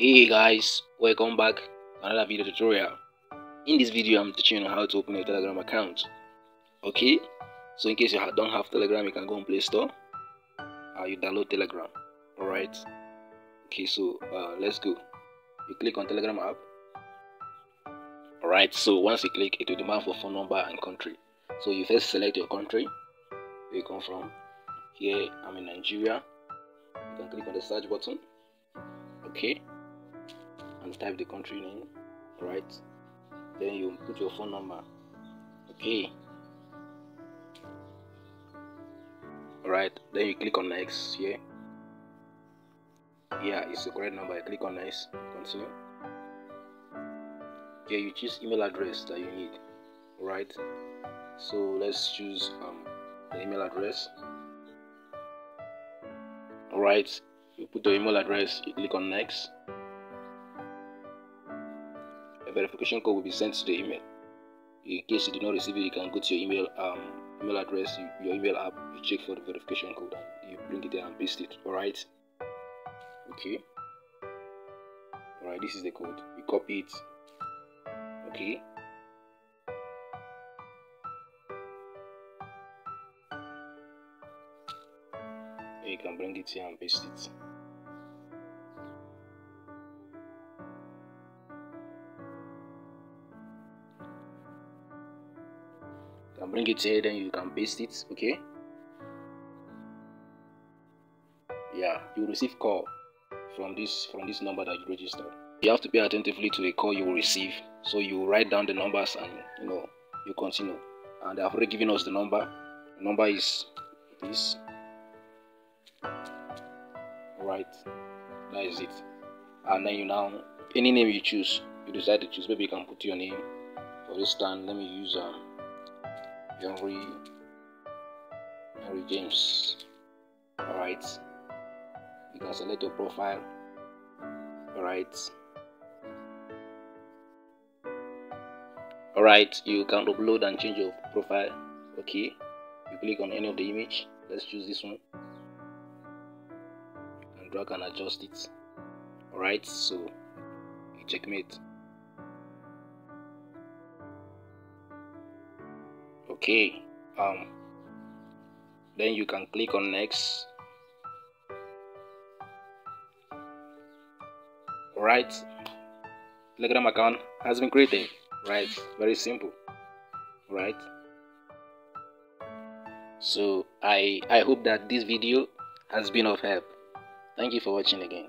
hey guys welcome back to another video tutorial. In this video i'm teaching you how to open a telegram account. Okay? So in case you don't have telegram you can go on play store. Uh, you download telegram. All right okay so uh, let's go. You click on telegram app. All right so once you click it will demand for phone number and country. So you first select your country. Where you come from. Here i'm in nigeria. You can click on the search button. Okay and type the country name right? Then you put your phone number. Okay. Alright then you click on next here yeah it's the correct number. Click on next continue. Yeah you choose email address that you need right so let's choose um, the email address. Alright you put the email address you click on next a verification code will be sent to the email. In case you did not receive it you can go to your email um, email address your email app you check for the verification code you bring it there and paste it all right okay. All right this is the code. You copy it. Okay. You can bring it here and paste it can bring it here then you can paste it okay? Yeah you receive call from this from this number that you registered. You have to pay attentively to the call you will receive. So you write down the numbers and you know you continue. And they have already given us the number. The number is this. Right. That is it. And then you now any name you choose you decide to choose. Maybe you can put your name. For this time let me use um Henry Henry James. Alright. You can select your profile. Alright. Alright you can upload and change your profile. Okay. You click on any of the image. Let's choose this one. And drag and adjust it. Alright so you checkmate okay um then you can click on next. Right. Telegram account has been created. Right. Very simple. Right. So i i hope that this video has been of help. Thank you for watching again